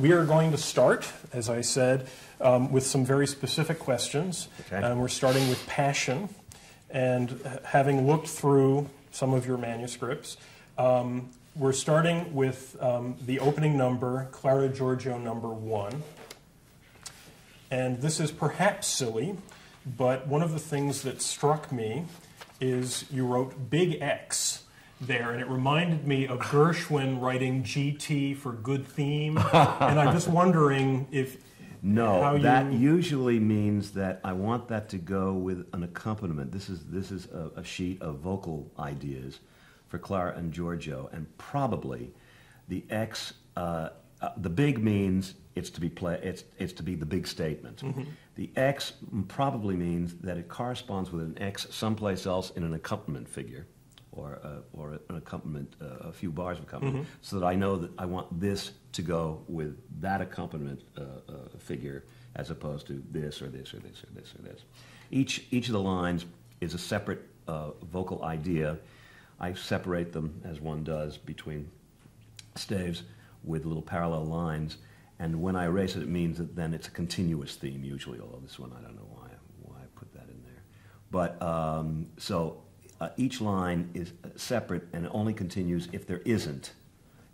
we are going to start, as I said, um, with some very specific questions. Okay. And we're starting with passion. And having looked through some of your manuscripts, um, we're starting with um, the opening number, Clara Giorgio number one. And this is perhaps silly, but one of the things that struck me is you wrote Big X there, and it reminded me of Gershwin writing GT for good theme. and I'm just wondering if No, how that usually means that I want that to go with an accompaniment. This is this is a, a sheet of vocal ideas for Clara and Giorgio, and probably the X. Uh, uh, the big means it's to be play. It's it's to be the big statement. Mm-hmm. The X probably means that it corresponds with an X someplace else in an accompaniment figure, or uh, or an accompaniment, uh, a few bars of accompaniment, Mm-hmm. so that I know that I want this to go with that accompaniment uh, uh, figure, as opposed to this or this or this or this or this. Each each of the lines is a separate uh, vocal idea. I separate them as one does between staves with little parallel lines, and when I erase it, it means that then it's a continuous theme usually. Although this one, I don't know why why I put that in there. But um, so uh, each line is separate and only continues if there isn't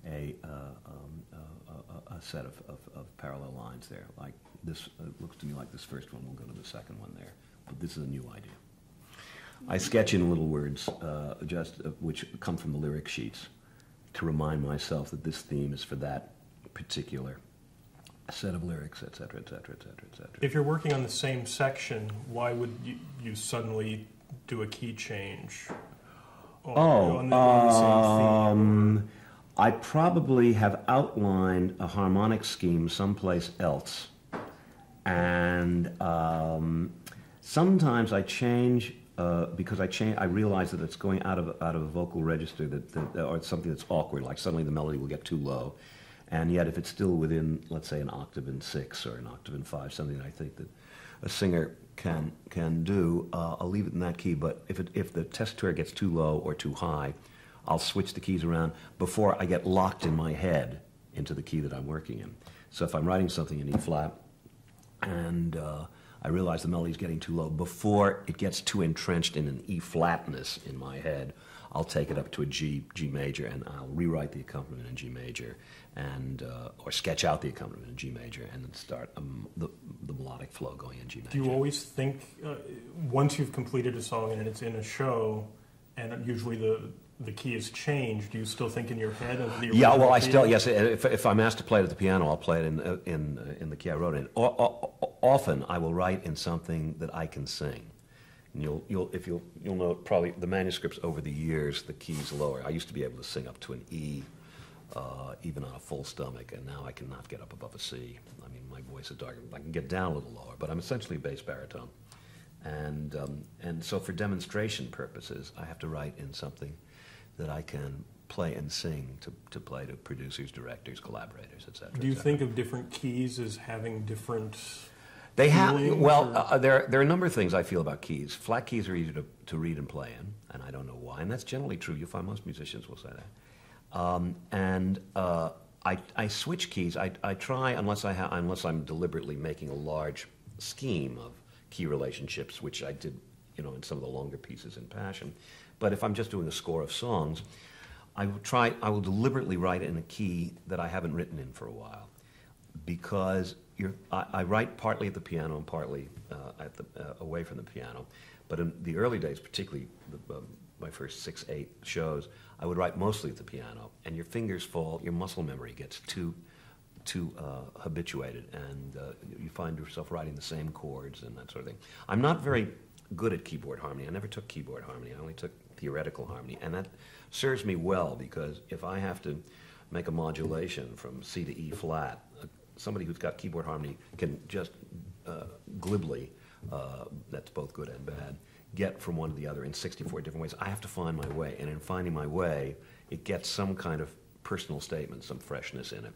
a, uh, um, a, set of, of, of parallel lines there. Like this uh, looks to me like this first one. We'll go to the second one there. But this is a new idea. I sketch in little words, uh, just uh, which come from the lyric sheets, to remind myself that this theme is for that particular set of lyrics, et cetera, et cetera, et cetera. if you're working on the same section, why would you, you suddenly do a key change? on- Oh, on the, on the um, I probably have outlined a harmonic scheme someplace else, and um, sometimes I change uh, because I change. I realize that it's going out of out of a vocal register that, that or it's something that's awkward. Like suddenly the melody will get too low, and yet if it's still within, let's say, an octave in six or an octave in five, something I think that a singer can can do, uh, I'll leave it in that key. But if it, if the tessitura gets too low or too high, I'll switch the keys around before I get locked in my head into the key that I'm working in. So if I'm writing something in E flat and uh, I realize the melody's getting too low, before it gets too entrenched in an E flatness in my head, I'll take it up to a G, G major and I'll rewrite the accompaniment in G major and, uh, or sketch out the accompaniment in G major and then start um, the, the melodic flow going in G major. Do you always think, uh, once you've completed a song and it's in a show, and usually the, the key is changed, do you still think in your head of the Yeah, well, I key? still yes. If, if I'm asked to play it at the piano, I'll play it in uh, in uh, in the key I wrote it in. O- o- often, I will write in something that I can sing. And you'll you'll if you'll you'll note probably the manuscripts over the years the keys lower. I used to be able to sing up to an E, uh, even on a full stomach, and now I cannot get up above a C. I mean, my voice is dark. I can get down a little lower, but I'm essentially a bass baritone. And, um, and so for demonstration purposes, I have to write in something that I can play and sing to, to play to producers, directors, collaborators, etc. Do you think of different keys as having different? They have well. Uh, there there are a number of things I feel about keys. Flat keys are easy to, to read and play in, and I don't know why. And that's generally true. You'll find most musicians will say that. Um, and uh, I I switch keys. I, I try unless I ha- unless I'm deliberately making a large scheme of key relationships, which I did, you know, in some of the longer pieces in Passion. But if I'm just doing a score of songs, I will try. I will deliberately write in a key that I haven't written in for a while because I, I write partly at the piano and partly uh, at the, uh, away from the piano. But in the early days, particularly the, um, my first six, eight shows, I would write mostly at the piano, and your fingers fall, your muscle memory gets too, too uh, habituated, and uh, you find yourself writing the same chords and that sort of thing. I'm not very good at keyboard harmony. I never took keyboard harmony. I only took theoretical harmony, and that serves me well because if I have to make a modulation from C to E flat, somebody who's got keyboard harmony can just uh, glibly, uh, that's both good and bad, get from one to the other in 64 different ways. I have to find my way, and in finding my way, it gets some kind of personal statement, some freshness in it.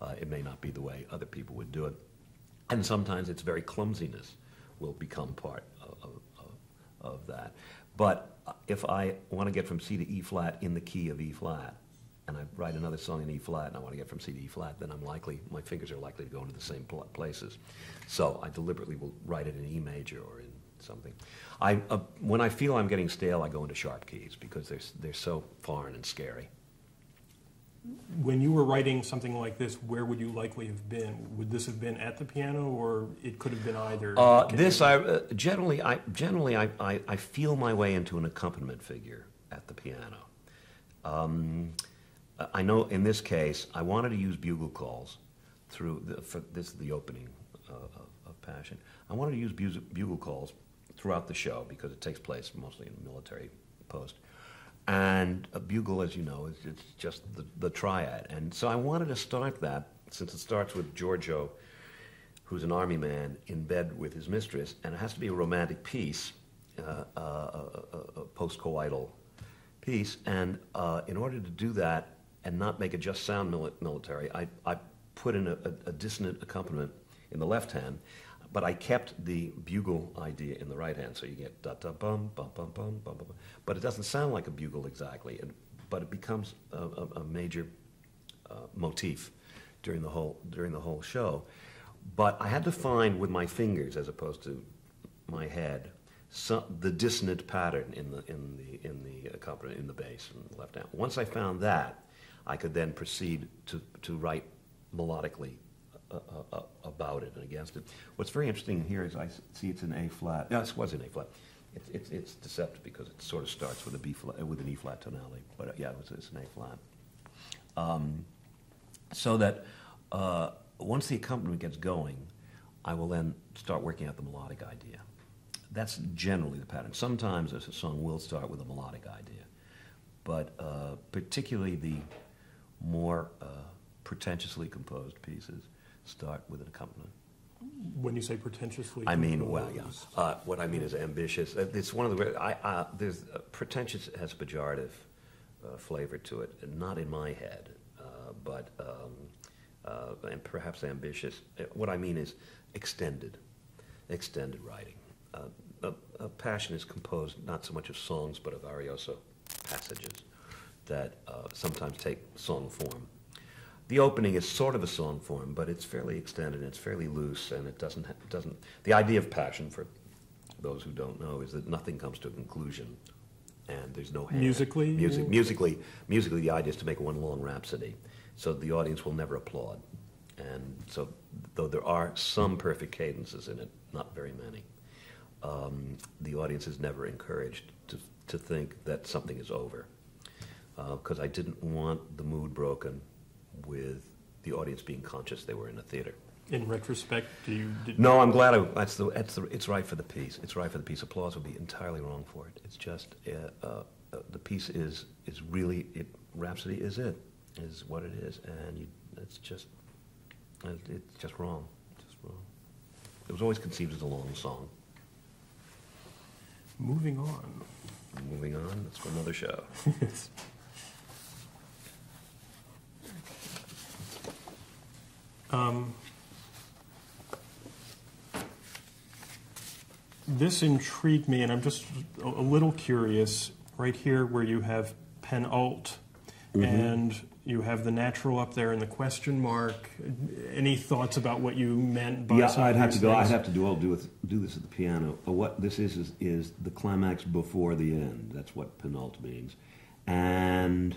Uh, it may not be the way other people would do it. And sometimes its very clumsiness will become part of, of, of, that. But uh, if I want to get from C to E flat in the key of E flat, and I write another song in E flat, and I want to get from C to E flat, then I'm likely, my fingers are likely to go into the same pl- places. So I deliberately will write it in E major or in something. I, uh, when I feel I'm getting stale, I go into sharp keys because they're, they're so foreign and scary. When you were writing something like this, where would you likely have been? Would this have been at the piano, or it could have been either? Uh, this I uh, generally I generally I, I, I feel my way into an accompaniment figure at the piano. Um, I know in this case I wanted to use bugle calls through the, for, this is the opening uh, of, of Passion. I wanted to use bugle, calls throughout the show because it takes place mostly in a military post. And a bugle, as you know, is it's just the, the triad. And so I wanted to start that since it starts with Giorgio who's an army man in bed with his mistress, and it has to be a romantic piece, uh, uh, a, a, a post-coital piece. And uh, in order to do that and not make it just sound mili- military, I, I put in a, a, a dissonant accompaniment in the left hand, but I kept the bugle idea in the right hand. So you get da da bum bum bum bum bum bum, but it doesn't sound like a bugle exactly. It, but it becomes a, a, a major uh, motif during the whole during the whole show. But I had to find with my fingers, as opposed to my head, some, the dissonant pattern in the in the in the accompaniment in the bass and the left hand. Once I found that, I could then proceed to to write melodically uh, uh, uh, about it and against it. What's very interesting here I I see it's in A flat. No, this was in A flat. It's, it's, it's deceptive because it sort of starts with a B flat, with an E flat tonality. But uh, yeah, it was, it's an A flat. Um, so that uh, once the accompaniment gets going, I will then start working out the melodic idea. That's generally the pattern. Sometimes a song will start with a melodic idea, but uh, particularly the more uh, pretentiously composed pieces start with an accompaniment. When you say pretentiously, I mean, well, yeah. Uh, what I mean is ambitious. Uh, It's one of the I, uh, there's uh, pretentious has a pejorative uh, flavor to it, and not in my head, uh, but um, uh, and perhaps ambitious. What I mean is extended, extended writing. Uh, a, a passion is composed not so much of songs, but of arioso passages that uh, sometimes take song form. The opening is sort of a song form, but it's fairly extended and it's fairly loose, and it doesn't ha- doesn't. The idea of passion, for those who don't know, is that nothing comes to a conclusion, and there's no. Musically, Music, musically, musically, the idea is to make one long rhapsody, so the audience will never applaud, and so though there are some perfect cadences in it, not very many. Um, the audience is never encouraged to to think that something is over because I didn't want the mood broken with the audience being conscious they were in a theater. in retrospect, do you? No, I'm glad I, that's the, that's the, it's right for the piece. It's right for the piece. Applause would be entirely wrong for it. It's just, uh, uh, uh, the piece is, is really, it, Rhapsody is it, is what it is, and you, it's just, uh, it's just wrong, just wrong. It was always conceived as a long song. Moving on. Moving on, that's for another show. Um, this intrigued me, and I'm just a, a little curious. Right here, where you have penult, and you have the natural up there and the question mark. Any thoughts about what you meant by Yeah, I'd have to go. I'd have to do. I'll do with do this at the piano. What this is is, is the climax before the end. That's what penult means, and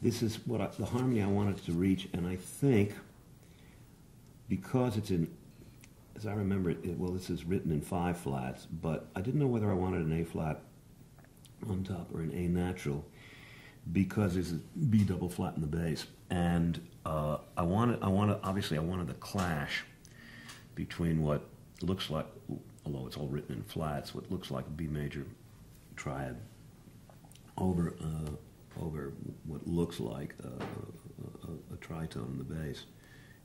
this is what I, the harmony I wanted to reach. And I think because it's in, as I remember it, it, well, this is written in five flats, but I didn't know whether I wanted an A flat on top or an A natural because there's a B double flat in the bass, and uh, I wanted, I wanted, obviously, I wanted the clash between what looks like, although it's all written in flats, what looks like a B major triad over uh, over what looks like a, a, a, a tritone in the bass,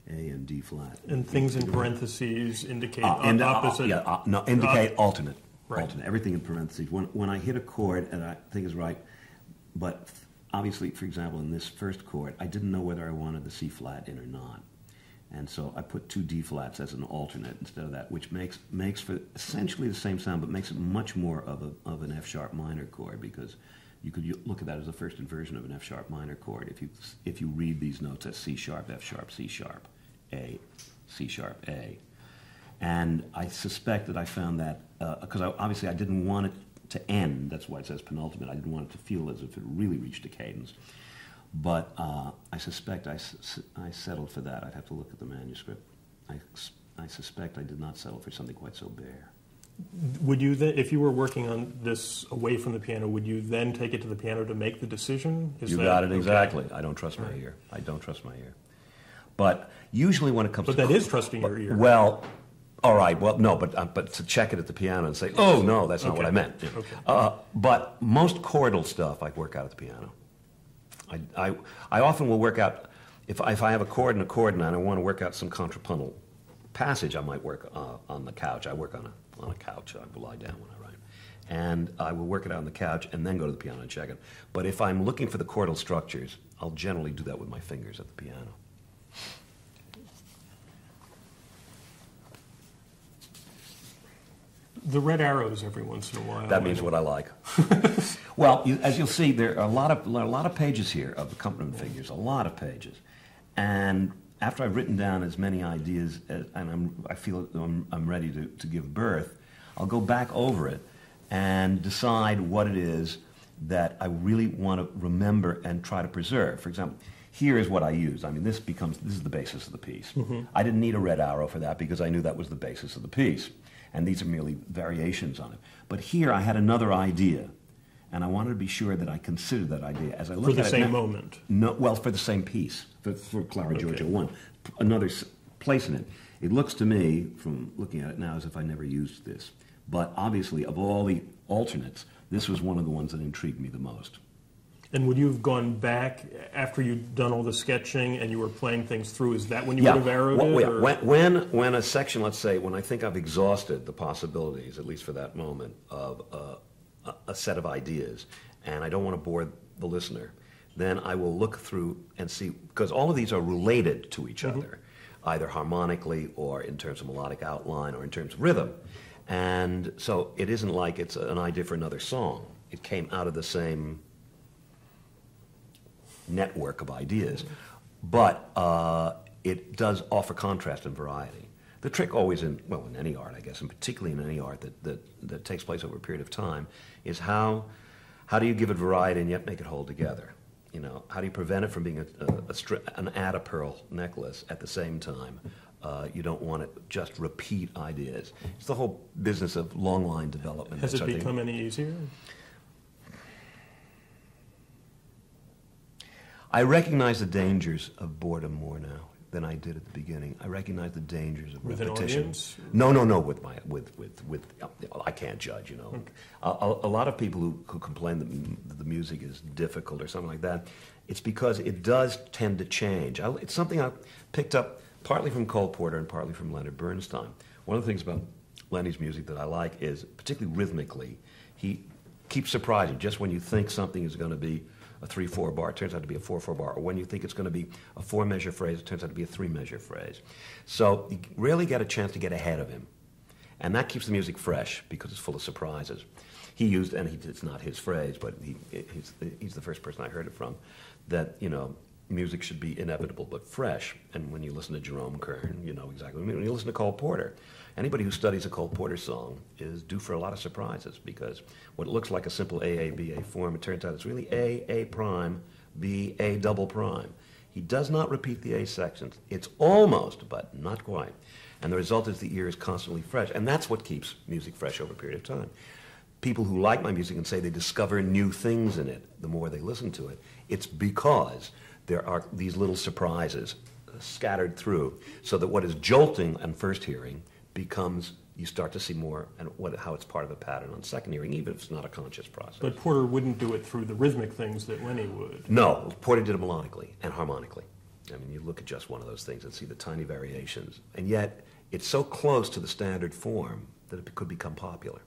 A and D flat. and things in parentheses indicate Uh, and, uh, opposite. yeah, uh, no, indicate alternate. Right. Alternate. Everything in parentheses. When, when I hit a chord and I think is right, but obviously, for example, in this first chord, I didn't know whether I wanted the C flat in or not. And so I put two D flats as an alternate instead of that, which makes makes for essentially the same sound, but makes it much more of a of an F sharp minor chord because you could look at that as the first inversion of an F sharp minor chord. If you if you read these notes as C sharp, F sharp, C sharp, A, C sharp, A, and I suspect that I found that because I obviously I didn't want it to end. That's why it says penultimate. I didn't want it to feel as if it really reached a cadence. But uh, I suspect I, I settled for that. I'd have to look at the manuscript. I, I suspect I did not settle for something quite so bare. Would you then, if you were working on this away from the piano, would you then take it to the piano to make the decision? Is you that- got it okay. exactly. I don't trust my ear. I don't trust my ear. But usually when it comes But to that is trusting your ear. Well, all right. Well, no, but uh, but to check it at the piano and say, oh no, that's not what I meant. Okay. Uh, but most chordal stuff I work out at the piano. I, I, I often will work out if I, if I have a chord and a chord and I want to work out some contrapuntal passage. I might work uh, on the couch. I work on a on a couch. I will lie down when I write, and I will work it out on the couch and then go to the piano and check it. But if I'm looking for the chordal structures, I'll generally do that with my fingers at the piano. The red arrows every once in a while. That means what I like. well, you, as you'll see, there are a lot of a lot of pages here of accompaniment figures, a lot of pages, and after I've written down as many ideas as, and I'm, I feel I'm, I'm ready to, to give birth, I'll go back over it and decide what it is that I really want to remember and try to preserve. For example, here is what I use. I mean, this becomes this is the basis of the piece. Mm-hmm. I didn't need a red arrow for that because I knew that was the basis of the piece, and these are merely variations on it. But here I had another idea, and I wanted to be sure that I considered that idea as I look For the same now- moment. no, well, for the same piece, for, for Clara Giorgio 1. Another s- place in it. It looks to me, from looking at it now, as if I never used this. But obviously, of all the alternates, this was one of the ones that intrigued me the most. And would you have gone back after you'd done all the sketching and you were playing things through? Is that when you would have arrowed Well, it? yeah, When, when, when a section, let's say, when I think I've exhausted the possibilities, at least for that moment, of uh, a, a set of ideas, and I don't want to bore the listener, then I will look through and see, because all of these are related to each other, either harmonically or in terms of melodic outline or in terms of rhythm. And so it isn't like it's an idea for another song. It came out of the same network of ideas, but uh, it does offer contrast and variety. The trick always in, well, in any art, I guess, and particularly in any art that, that, that takes place over a period of time, is how, how do you give it variety and yet make it hold together? You know, how do you prevent it from being a, a, a an add a pearl necklace at the same time? Uh, you don't want it just repeat ideas. It's the whole business of long line development. Has it sort of thing. become any easier? I recognize the dangers of boredom more now than I did at the beginning. I recognize the dangers of With repetition. No, no, no. With my with with with I can't judge. You know, a, a, a lot of people who, who complain that m- the music is difficult or something like that, it's because it does tend to change. I, it's something I picked up partly from Cole Porter and partly from Leonard Bernstein. One of the things about Lenny's music that I like is, particularly rhythmically, he keeps surprising. Just when you think something is going to be a three four bar, it turns out to be a four four bar. Or when you think it's going to be a four measure phrase, it turns out to be a three measure phrase. So you rarely get a chance to get ahead of him, and that keeps the music fresh because it's full of surprises. He used, and he, it's not his phrase, but he, he's, he's the first person I heard it from, that you know music should be inevitable but fresh. And when you listen to Jerome Kern, you know exactly. When you listen to Cole Porter, anybody who studies a Cole Porter song is due for a lot of surprises because what looks like a simple A A B A form, it turns out it's really A A prime B A double prime. He does not repeat the A sections. It's almost, but not quite. And the result is the ear is constantly fresh, and that's what keeps music fresh over a period of time people who like my music and say they discover new things in it the more they listen to it, it's because there are these little surprises uh, scattered through so that what is jolting on first hearing becomes you start to see more and what, how it's part of a pattern on second hearing, even if it's not a conscious process. But Porter wouldn't do it through the rhythmic things that Lenny would. No, Porter did it melodically and harmonically. I mean, you look at just one of those things and see the tiny variations. And yet, it's so close to the standard form that it could become popular.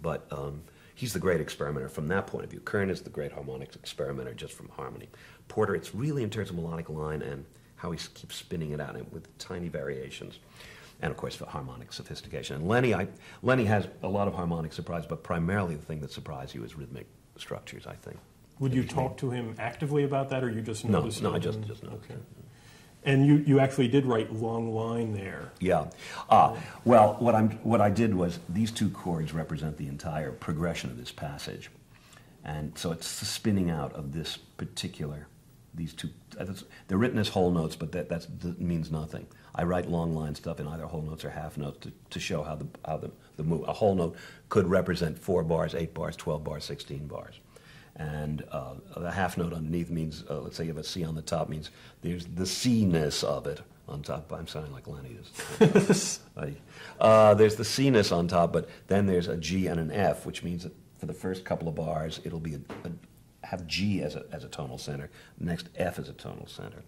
But um, he's the great experimenter from that point of view. Kern is the great harmonics experimenter just from harmony. Porter, it's really in terms of melodic line and how he keeps spinning it out and with tiny variations. And of course, for harmonic sophistication. And Lenny, I, Lenny has a lot of harmonic surprise, but primarily the thing that surprised you is rhythmic structures, I think. Would you talk to him actively about that, or you just No, noticed no, it I just- just noticed Okay. And you, you actually did write long line there. Yeah. Ah, well, what I'm what I did was these two chords represent the entire progression of this passage, and so it's the spinning out of this particular these two. They're written as whole notes, but that that's, that means nothing. I write long line stuff in either whole notes or half notes to, to show how the how the, the move. A whole note could represent four bars, eight bars, twelve bars, sixteen bars. And uh, the half note underneath means, uh, let's say you have a C on the top, means there's the C-ness of it on top. I'm sounding like Lenny is. uh, there's the C-ness on top, but then there's a G and an F, which means that for the first couple of bars, it'll be a, a, have G as a, as a tonal center, next F as a tonal center.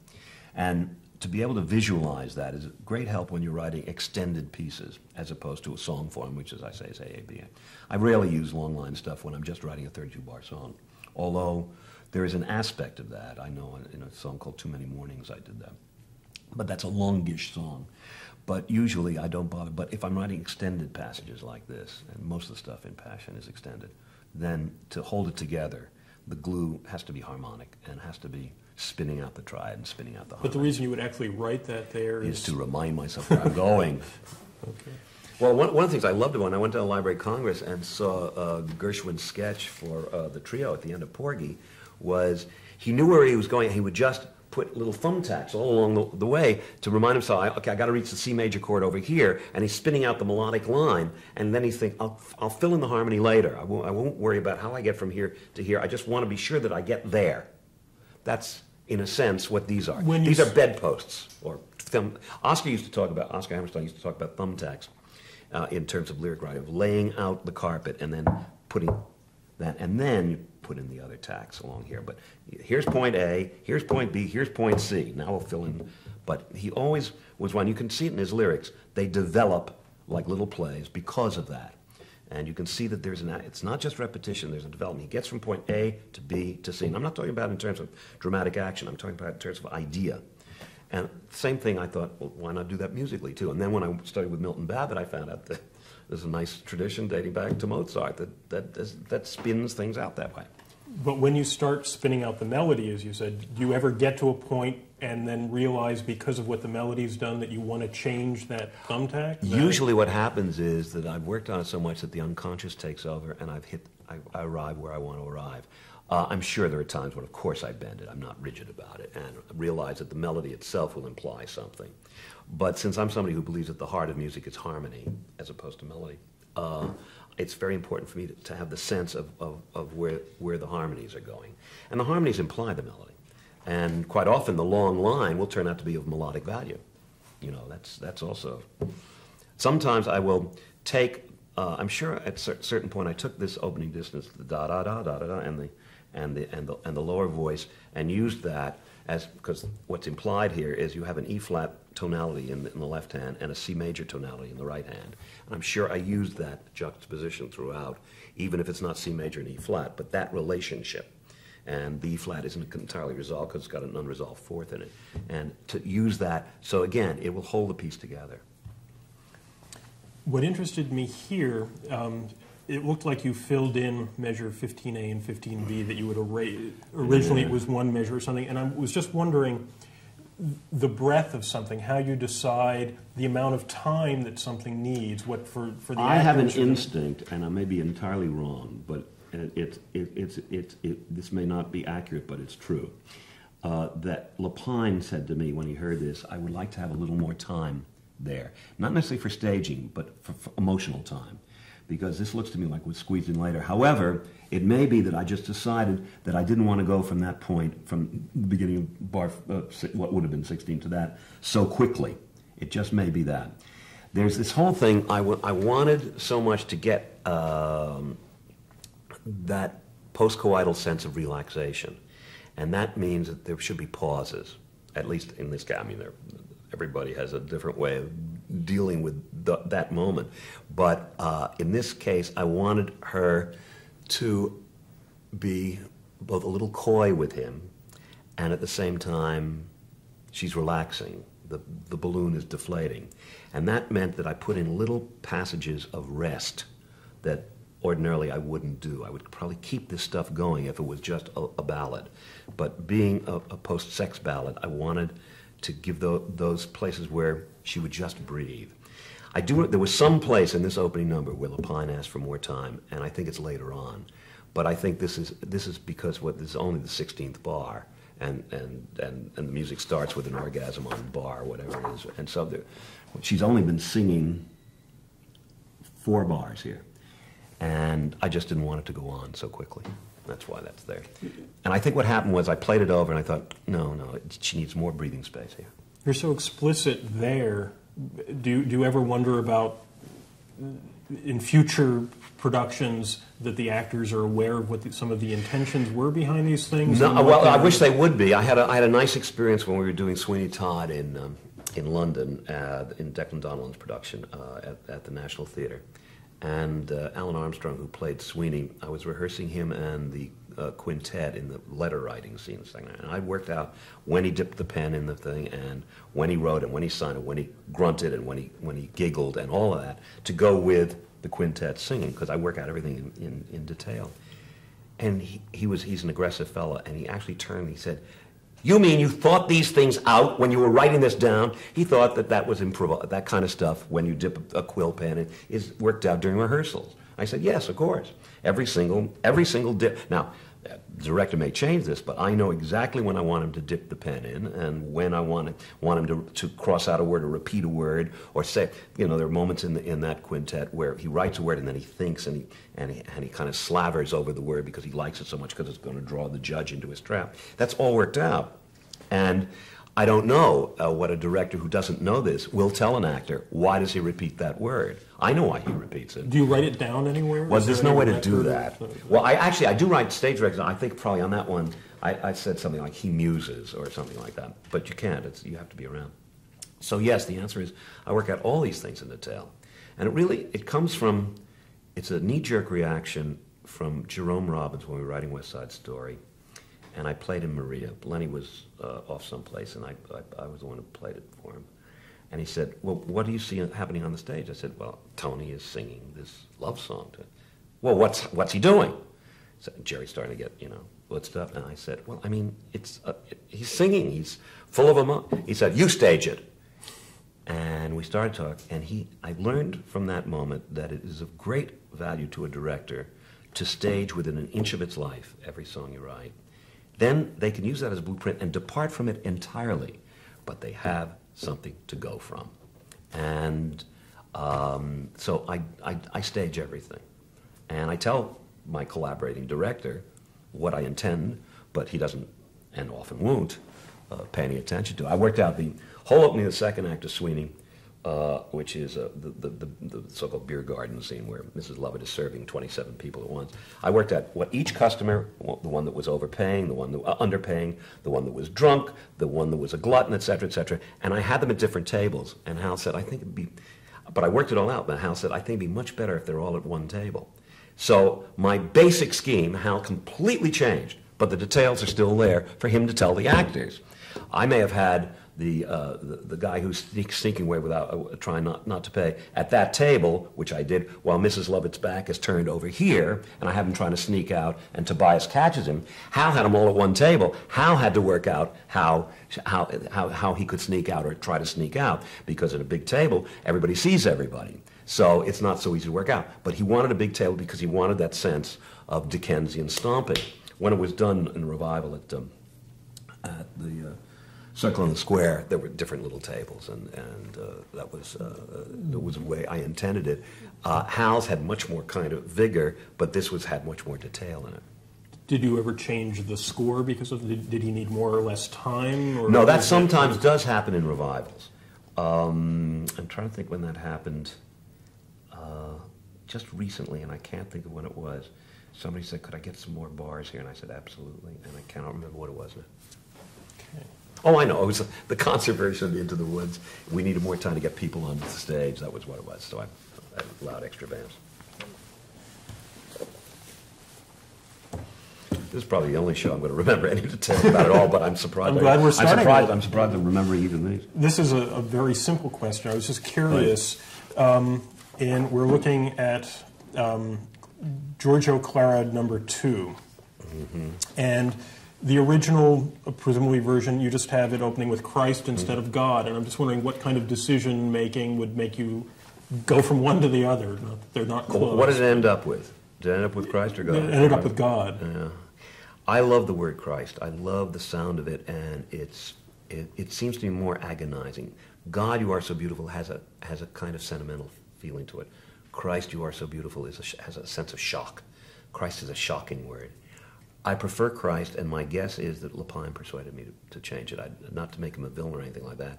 And to be able to visualize that is a great help when you're writing extended pieces as opposed to a song form, which, as I say, is AABA. I rarely use long line stuff when I'm just writing a 32 bar song, although there is an aspect of that. I know in, in a song called Too Many Mornings I did that. But that's a longish song. But usually I don't bother. But if I'm writing extended passages like this, and most of the stuff in Passion is extended, then to hold it together, the glue has to be harmonic and has to be spinning out the triad and spinning out the But the reason you would actually write that there is is to remind myself where I'm going. Okay. Well, one, one of the things I loved when I went to the Library of Congress and saw uh, Gershwin's sketch for uh, the trio at the end of Porgy was he knew where he was going. He would just put little thumbtacks all along the, the way to remind himself, I- okay, I got to reach the C major chord over here, and he's spinning out the melodic line, and then he's thinking, I'll, I'll fill in the harmony later. I won't, I won't worry about how I get from here to here. I just want to be sure that I get there. That's, in a sense, what these are. When these are bedposts or thumb. Oscar used to talk about Oscar Hammerstein used to talk about thumbtacks uh, in terms of lyric writing, of laying out the carpet and then putting that, and then you put in the other tacks along here. But here's point A, here's point B, here's point C. Now we'll fill in. But he always was one. You can see it in his lyrics. They develop like little plays because of that. And you can see that there's an, it's not just repetition, there's a development. He gets from point A to B to C. And I'm not talking about in terms of dramatic action, I'm talking about in terms of idea. And same thing, I thought, well, why not do that musically too? And then when I studied with Milton Babbitt, I found out that there's a nice tradition dating back to Mozart that, that, that spins things out that way. But when you start spinning out the melody, as you said, do you ever get to a point and then realize because of what the melody's done that you want to change that thumbtack? That- Usually, what happens is that I've worked on it so much that the unconscious takes over, and I've hit, I, I arrive where I want to arrive. Uh, I'm sure there are times when, of course, I bend it. I'm not rigid about it, and realize that the melody itself will imply something. But since I'm somebody who believes at the heart of music is harmony as opposed to melody, uh, it's very important for me to, to have the sense of, of, of where, where the harmonies are going. And the harmonies imply the melody. And quite often, the long line will turn out to be of melodic value. You know, that's, that's also. Sometimes I will take, uh, I'm sure at a cer- certain point I took this opening distance, the da da da da da da, and the, and the, and the, and the lower voice, and used that as, because what's implied here is you have an E flat tonality in the, in the left hand and a C major tonality in the right hand. And I'm sure I used that juxtaposition throughout, even if it's not C major and E flat, but that relationship and E flat isn't entirely resolved because it's got an unresolved fourth in it. And to use that, so again, it will hold the piece together. What interested me here, um, it looked like you filled in measure 15A and 15B that you would array. Originally, it was one measure or something, and I was just wondering the breadth of something, how you decide the amount of time that something needs, what for, for the I have an instinct, and I may be entirely wrong, but it, it, it, it's, it's, it, this may not be accurate, but it's true. Uh, that Lapine said to me when he heard this, I would like to have a little more time there. Not necessarily for staging, but for, for emotional time. Because this looks to me like was squeezed in later. However, it may be that I just decided that I didn't want to go from that point, from the beginning of bar, uh, what would have been 16 to that, so quickly. It just may be that. There's this whole thing, I I wanted so much to get um, that postcoital sense of relaxation. And that means that there should be pauses, at least in this case. I mean, everybody has a different way of dealing with the, that moment. But uh, in this case, I wanted her to be both a little coy with him and at the same time she's relaxing. The, the balloon is deflating. And that meant that I put in little passages of rest that ordinarily I wouldn't do. I would probably keep this stuff going if it was just a, a ballad. But being a, a post sex ballad, I wanted to give tho- those places where she would just breathe. I do. There was some place in this opening number where Lapine asked for more time, and I think it's later on. But I think this is this is because what this is only the 16th bar, and and and, and the music starts with an orgasm on bar, whatever it is, and so there, she's only been singing four bars here, and I just didn't want it to go on so quickly. That's why that's there. And I think what happened was I played it over, and I thought, no, no, it, she needs more breathing space here. You're so explicit there. Do, do you ever wonder about in future productions that the actors are aware of what the, some of the intentions were behind these things? No, well, I wish they would be. I had a, I had a nice experience when we were doing Sweeney Todd in um, in London uh, in Declan Donnellan's production uh, at, at the National Theatre, and uh, Alun Armstrong, who played Sweeney, I was rehearsing him and the uh, quintet in the letter writing scenes thing, and I worked out when he dipped the pen in the thing, and when he wrote, and when he signed it, when he grunted, and when he when he giggled, and all of that to go with the quintet singing, because I work out everything in, in, in detail. And he, he was, he's an aggressive fella, and he actually turned and he said, you mean you thought these things out when you were writing this down? He thought that that was improv, that kind of stuff, when you dip a, quill pen, it is worked out during rehearsals. I said, yes, of course. Every single, every single dip. Now, the director may change this, but I know exactly when I want him to dip the pen in and when I want, want him to, to cross out a word or repeat a word or say, you know, there are moments in, the, in that quintet where he writes a word and then he thinks and he, and he, and he kind of slavers over the word because he likes it so much because it's going to draw the judge into his trap. That's all worked out. And I don't know uh, what a director who doesn't know this will tell an actor. Why does he repeat that word? I know why he repeats it. Do you write it down anywhere? Well, there's there no way to do that. Well, I actually I do write stage directions. I think probably on that one I, I said something like he muses or something like that. But you can't. It's you have to be around. So yes, the answer is I work out all these things in detail, and it really it comes from it's a knee jerk reaction from Jerome Robbins when we were writing West Side Story, and I played him Maria. Lenny was uh, off someplace, and I, I I was the one who played it for him. And he said, "Well, what do you see happening on the stage?" I said, "Well, Tony is singing this love song to." Well, what's what's he doing? So Jerry's starting to get you know blitzed up, and I said, "Well, I mean, it's uh, he's singing. He's full of emotion." He said, "You stage it." And we started talking, and he, I learned from that moment that it is of great value to a director to stage within an inch of its life every song you write. Then they can use that as a blueprint and depart from it entirely, but they have something to go from. And um, so I, I, I stage everything. And I tell my collaborating director what I intend, but he doesn't, and often won't, uh, pay any attention to. I worked out the whole opening of the second act of Sweeney, uh, which is uh, the, the, the, the so-called beer garden scene where Mrs. Lovett is serving 27 people at once. I worked out what each customer, the one that was overpaying, the one that uh, underpaying, the one that was drunk, the one that was a glutton, et cetera, et cetera, and I had them at different tables. And Hal said, I think it'd be, but I worked it all out. But Hal said, I think it'd be much better if they're all at one table. So my basic scheme, Hal completely changed, but the details are still there for him to tell the actors. I may have had the, uh, the, the guy who's sneak, sneaking away without uh, trying not, not to pay at that table, which I did, while Mrs. Lovett's back is turned over here, and I have him trying to sneak out, and Tobias catches him. Hal had them all at one table. Hal had to work out how, how, how, how he could sneak out or try to sneak out, because at a big table, everybody sees everybody. So it's not so easy to work out. But he wanted a big table because he wanted that sense of Dickensian stomping. When it was done in revival at, um, at the uh, Circle in the Square, there were different little tables, and, and uh, that was uh, that was the way I intended it. Uh, Hal's had much more kind of vigor, but this was had much more detail in it. Did you ever change the score because of? Did, did he need more or less time? Or No, that sometimes does happen in revivals. Um, I'm trying to think when that happened. Uh, just recently, and I can't think of when it was. Somebody said, "Could I get some more bars here?" And I said, "Absolutely." And I cannot remember what it was. now. Okay. Oh, I know. It was the concert version of Into the Woods. We needed more time to get people on the stage. That was what it was. So I, I allowed extra bands. This is probably the only show I'm going to remember any details about at all. But I'm surprised. I'm glad we're starting. I'm surprised. I'm surprised I'm remembering even these. This is a, a very simple question. I was just curious, um, and we're looking at um, Giorgio Clara number 2 And the original, uh, presumably version, you just have it opening with Christ instead of God. And I'm just wondering what kind of decision making would make you go from one to the other. Not they're not close. What did it end up with? Did it end up with Christ or God? It ended up with God. Yeah. I love the word Christ. I love the sound of it, and it's it, it seems to be more agonizing. God, you are so beautiful, has a has a kind of sentimental feeling to it. Christ, you are so beautiful, is a, has a sense of shock. Christ is a shocking word. I prefer Christ, and my guess is that Lapine persuaded me to, to change it. I, not to make him a villain or anything like that.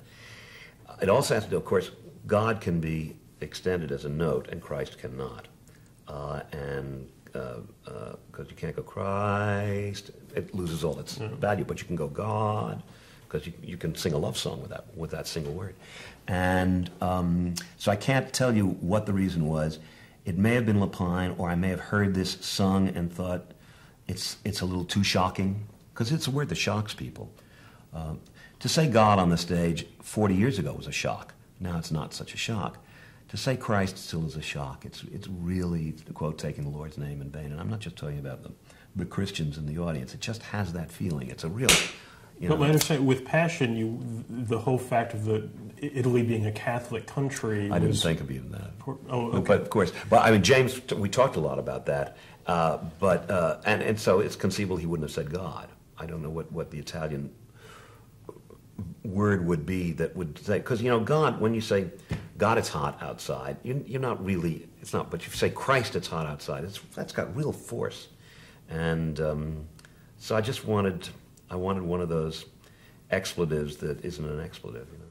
It also has to do, of course, God can be extended as a note, and Christ cannot. Uh, and because uh, uh, you can't go Christ, it loses all its value. But you can go God, because you, you can sing a love song with that with that single word. And um, so I can't tell you what the reason was. It may have been Lapine, or I may have heard this sung and thought it's it's a little too shocking because it's a word that shocks people. Uh, to say God on the stage 40 years ago was a shock. Now it's not such a shock. To say Christ still is a shock. It's, it's really, to quote, taking the Lord's name in vain. And I'm not just talking about the, the Christians in the audience. It just has that feeling. It's a real, you know. But my understanding, with Passion, you the whole fact of the Italy being a Catholic country. I didn't think of even that. Oh, okay. But of course, well, I mean, James, we talked a lot about that. Uh, but, uh, and, and so it's conceivable he wouldn't have said God. I don't know what, what the Italian word would be that would say, because, you know, God, when you say, God, it's hot outside, you, you're not really, it's not, but you say Christ, it's hot outside, it's, that's got real force. And um, so I just wanted, I wanted one of those expletives that isn't an expletive, you know.